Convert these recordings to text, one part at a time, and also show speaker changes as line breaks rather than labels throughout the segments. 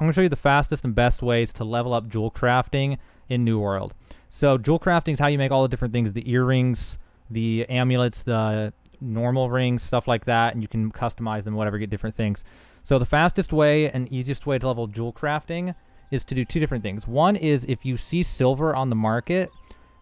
I'm going to show you the fastest and best ways to level up jewel crafting in New World. So jewel crafting is how you make all the different things, the earrings, the amulets, the normal rings, stuff like that, and you can customize them, whatever, get different things. So the fastest way and easiest way to level jewel crafting is to do two different things. One is if you see silver on the market,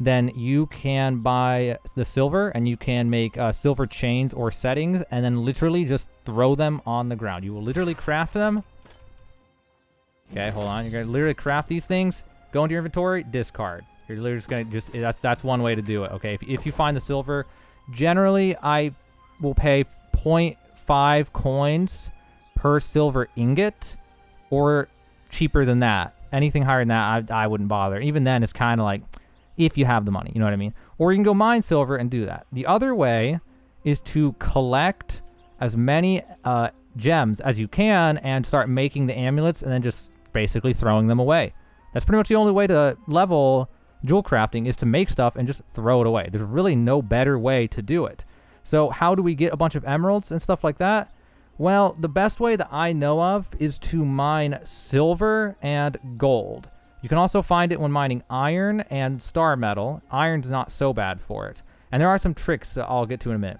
then you can buy the silver and you can make uh, silver chains or settings and then literally just throw them on the ground. You will literally craft them. Okay, hold on. You're to literally craft these things, go into your inventory, discard. You're literally just to just, that's, that's one way to do it, okay? If, if you find the silver, generally I will pay 0.5 coins per silver ingot or cheaper than that. Anything higher than that, I, I wouldn't bother. Even then, it's kind of like if you have the money, you know what I mean? Or you can go mine silver and do that. The other way is to collect as many uh, gems as you can and start making the amulets and then just basically throwing them away. That's pretty much the only way to level jewel crafting is to make stuff and just throw it away. There's really no better way to do it. So how do we get a bunch of emeralds and stuff like that? Well, the best way that I know of is to mine silver and gold. You can also find it when mining iron and star metal. Iron's not so bad for it. And there are some tricks that I'll get to in a minute.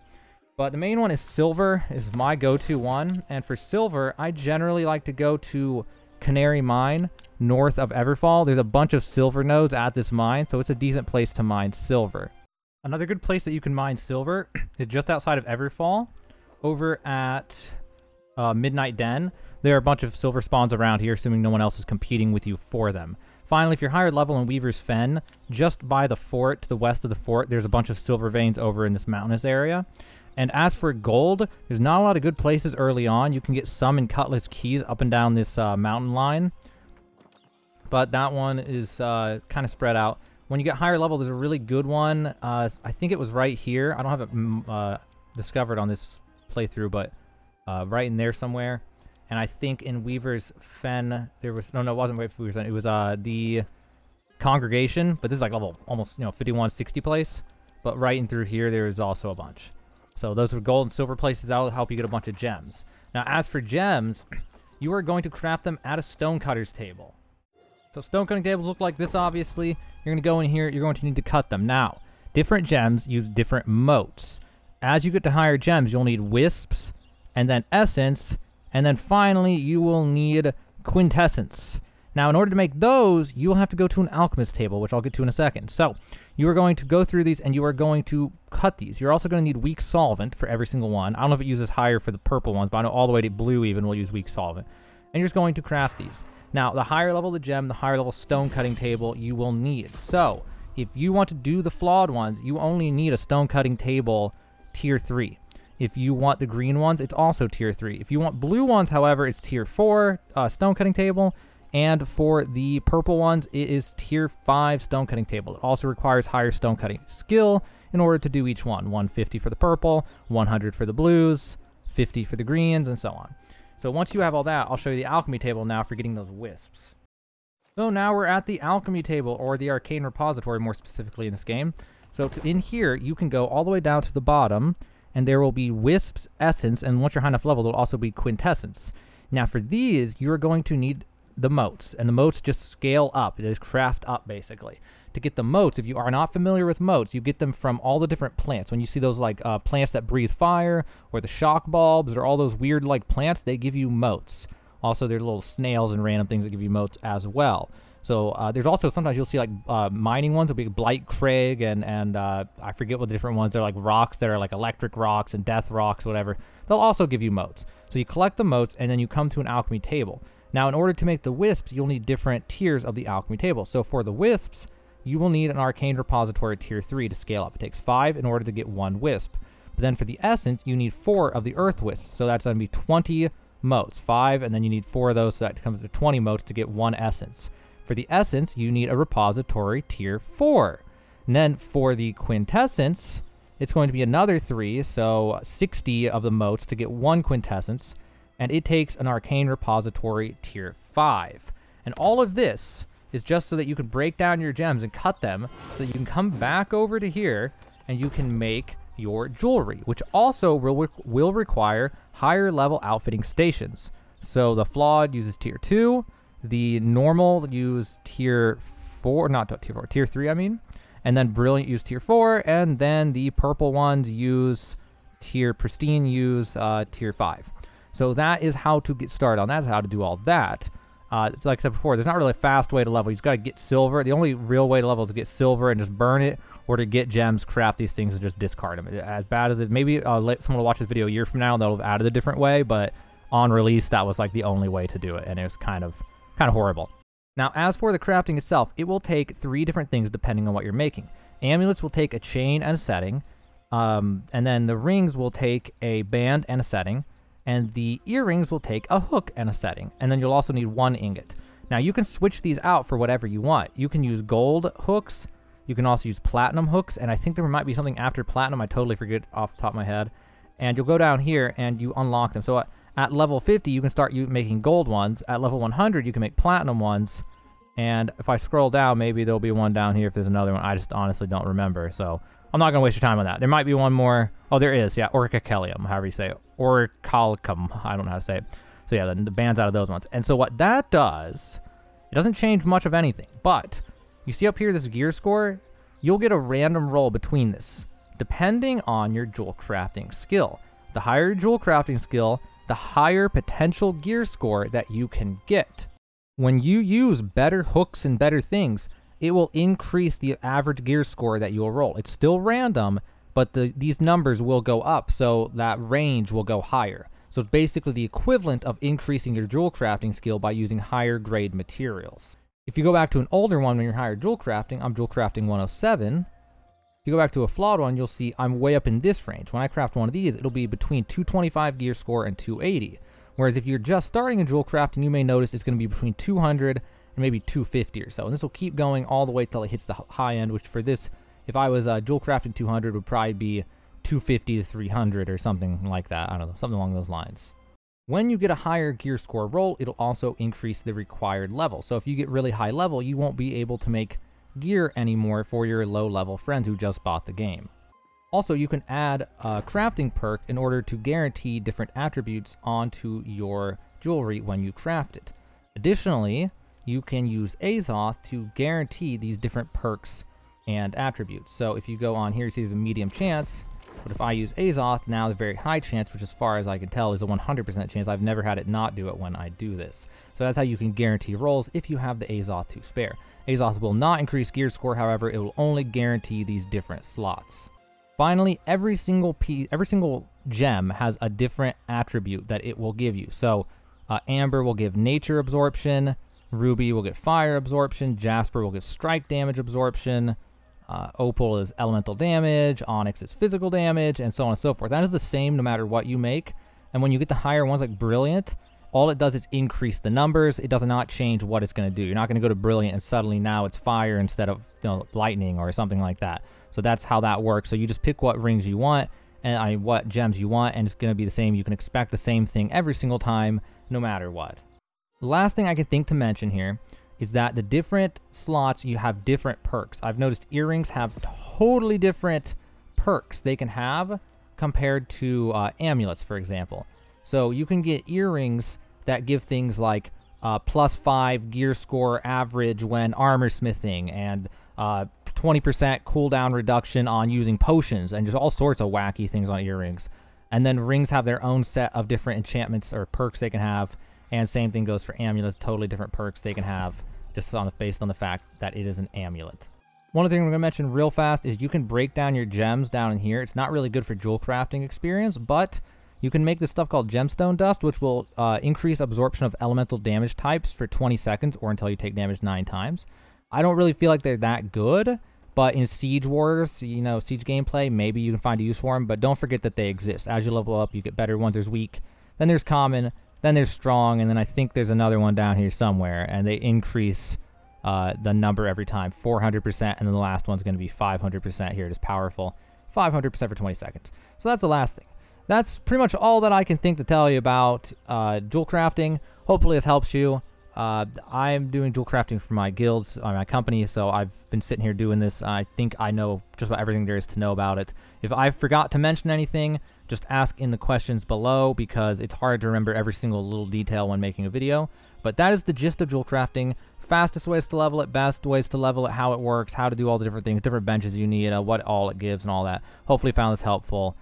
But the main one is silver is my go-to one. And for silver, I generally like to go to Canary Mine north of Everfall. There's a bunch of silver nodes at this mine, so it's a decent place to mine silver. Another good place that you can mine silver is just outside of Everfall, over at uh, Midnight Den. There are a bunch of silver spawns around here, assuming no one else is competing with you for them. Finally, if you're higher level in Weaver's Fen, just by the fort, to the west of the fort, there's a bunch of silver veins over in this mountainous area. And as for gold, there's not a lot of good places early on. You can get some in Cutlass Keys up and down this uh, mountain line. But that one is uh, kind of spread out. When you get higher level, there's a really good one. Uh, I think it was right here. I don't have it mm, uh, discovered on this playthrough, but uh, right in there somewhere. And I think in Weaver's Fen, there was... No, no, it wasn't Weaver's Fen. It was uh, the Congregation. But this is like level almost, you know, 51, 60 place. But right in through here, there is also a bunch. So those are gold and silver places. That'll help you get a bunch of gems. Now, as for gems, you are going to craft them at a stonecutter's table. So stone cutting tables look like this, obviously. You're going to go in here. You're going to need to cut them. Now, different gems use different motes. As you get to higher gems, you'll need wisps, and then essence, and then finally you will need quintessence. Now, in order to make those, you will have to go to an alchemist table, which I'll get to in a second. So, you are going to go through these and you are going to cut these. You're also going to need weak solvent for every single one. I don't know if it uses higher for the purple ones, but I know all the way to blue even will use weak solvent. And you're just going to craft these. Now, the higher level the gem, the higher level stone cutting table you will need. So, if you want to do the flawed ones, you only need a stone cutting table tier 3. If you want the green ones, it's also tier 3. If you want blue ones, however, it's tier 4 uh, stone cutting table. And for the purple ones, it is tier 5 stone cutting table. It also requires higher stone cutting skill in order to do each one. 150 for the purple, 100 for the blues, 50 for the greens, and so on. So once you have all that, I'll show you the alchemy table now for getting those wisps. So now we're at the alchemy table, or the arcane repository more specifically in this game. So in here, you can go all the way down to the bottom, and there will be Wisps Essence, and once you're high enough level, there'll also be Quintessence. Now for these, you're going to need the motes, and the motes just scale up. It is craft up, basically. To get the motes, if you are not familiar with motes, you get them from all the different plants. When you see those like uh, plants that breathe fire, or the shock bulbs, or all those weird like plants, they give you motes. Also, there are little snails and random things that give you motes as well. So uh, there's also sometimes you'll see like uh, mining ones will be Blight Crag and and uh, I forget what the different ones They're like rocks that are like electric rocks and death rocks whatever. They'll also give you motes. So you collect the motes and then you come to an alchemy table. Now in order to make the wisps you'll need different tiers of the alchemy table. So for the wisps you will need an arcane repository tier 3 to scale up. It takes 5 in order to get one wisp. But then for the essence you need 4 of the earth wisps. So that's going to be 20 motes. 5 and then you need 4 of those so that comes to 20 motes to get one essence. For the essence, you need a repository tier 4. And then for the quintessence, it's going to be another 3, so 60 of the motes to get one quintessence, and it takes an arcane repository tier 5. And all of this is just so that you can break down your gems and cut them so that you can come back over to here and you can make your jewelry, which also will, will require higher level outfitting stations. So the flawed uses tier 2, The normal use tier four, not tier four, tier three, I mean. And then brilliant use tier four, and then the purple ones use tier pristine use uh, tier five. So that is how to get started on. That's how to do all that. Uh, like I said before, there's not really a fast way to level. You just got to get silver. The only real way to level is to get silver and just burn it, or to get gems, craft these things, and just discard them. As bad as it, maybe uh, someone will watch this video a year from now, and they'll have added a different way, but on release, that was like the only way to do it, and it was kind of kind of horrible. Now, as for the crafting itself, it will take three different things depending on what you're making. Amulets will take a chain and a setting, um, and then the rings will take a band and a setting and the earrings will take a hook and a setting, and then you'll also need one ingot. Now you can switch these out for whatever you want. You can use gold hooks, you can also use platinum hooks, and I think there might be something after platinum, I totally forget off the top of my head. And you'll go down here and you unlock them. So uh, at level 50, you can start making gold ones. At level 100, you can make platinum ones. And if I scroll down, maybe there'll be one down here if there's another one. I just honestly don't remember. So I'm not going to waste your time on that. There might be one more. Oh, there is. Yeah, Orichalcum, however you say it. Orichalcum. I don't know how to say it. So yeah, the, the band's out of those ones. And so what that does, it doesn't change much of anything. But you see up here this gear score? You'll get a random roll between this, depending on your jewel crafting skill. The higher jewel crafting skill, the higher potential gear score that you can get. When you use better hooks and better things, it will increase the average gear score that you'll roll. It's still random, but the, these numbers will go up, so that range will go higher. So it's basically the equivalent of increasing your jewel crafting skill by using higher grade materials. If you go back to an older one when you're higher jewel crafting, I'm jewel crafting 107. If you go back to a flawed one, you'll see I'm way up in this range. When I craft one of these, it'll be between 225 gear score and 280. Whereas if you're just starting in jewel crafting, you may notice it's going to be between 200 and maybe 250 or so. And this will keep going all the way till it hits the high end, which for this, if I was uh, jewel crafting 200, would probably be 250 to 300 or something like that. I don't know, something along those lines. When you get a higher gear score roll, it'll also increase the required level. So if you get really high level, you won't be able to make gear anymore for your low level friends who just bought the game. Also, you can add a crafting perk in order to guarantee different attributes onto your jewelry when you craft it. Additionally, you can use Azoth to guarantee these different perks and attributes. So if you go on here, you see there's a medium chance, but if I use Azoth, now the very high chance, which as far as I can tell is a 100% chance. I've never had it not do it when I do this. So that's how you can guarantee rolls if you have the Azoth to spare. Azoth will not increase gear score, however, it will only guarantee these different slots. Finally, every single piece, every single gem has a different attribute that it will give you. So uh, Amber will give nature absorption, Ruby will get fire absorption. Jasper will get strike damage absorption. Uh, Opal is elemental damage. Onyx is physical damage, and so on and so forth. That is the same no matter what you make. And when you get the higher ones like Brilliant, all it does is increase the numbers. It does not change what it's going to do. You're not going to go to Brilliant and suddenly now it's fire instead of you know, lightning or something like that. So that's how that works. So you just pick what rings you want and I, what gems you want, and it's going to be the same. You can expect the same thing every single time, no matter what. The last thing I can think to mention here is that the different slots, you have different perks. I've noticed earrings have totally different perks they can have compared to uh, amulets, for example. So you can get earrings that give things like uh, plus 5 gear score average when armor smithing and 20% uh, cooldown reduction on using potions and just all sorts of wacky things on earrings. And then rings have their own set of different enchantments or perks they can have and same thing goes for amulets, totally different perks they can have just on the, based on the fact that it is an amulet. One other thing I'm going to mention real fast is you can break down your gems down in here. It's not really good for jewel crafting experience, but you can make this stuff called gemstone dust, which will uh, increase absorption of elemental damage types for 20 seconds or until you take damage 9 times. I don't really feel like they're that good, but in Siege Wars, you know, Siege gameplay, maybe you can find a use for them, but don't forget that they exist. As you level up, you get better ones. There's weak, then there's common, then there's strong, and then I think there's another one down here somewhere, and they increase uh, the number every time, 400%, and then the last one's going to be 500% here. It is powerful, 500% for 20 seconds. So that's the last thing. That's pretty much all that I can think to tell you about uh, jewel crafting. Hopefully this helps you. Uh, I'm doing jewel crafting for my guilds, or uh, my company, so I've been sitting here doing this. I think I know just about everything there is to know about it. If I forgot to mention anything, just ask in the questions below because it's hard to remember every single little detail when making a video. But But that is the gist of jewel crafting. Fastest ways to level it, best ways to level it, how it works, how to do all the different things, different benches you need, uh, what all it gives, and all that. Hopefully, you found this helpful.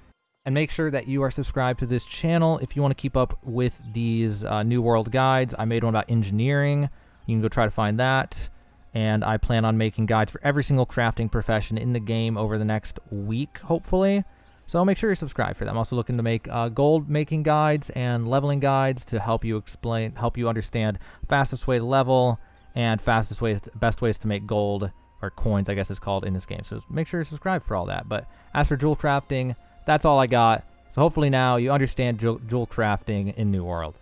And make sure that you are subscribed to this channel if you want to keep up with these uh, New World guides. I made one about engineering. You can go try to find that. And I plan on making guides for every single crafting profession in the game over the next week, hopefully. So make sure you're subscribed for that. I'm also looking to make uh, gold making guides and leveling guides to help you explain, help you understand fastest way to level and fastest ways, to, best ways to make gold or coins, I guess it's called in this game. So make sure you're subscribed for all that. But as for jewel crafting, that's all I got. So hopefully now you understand jewel, crafting in New World.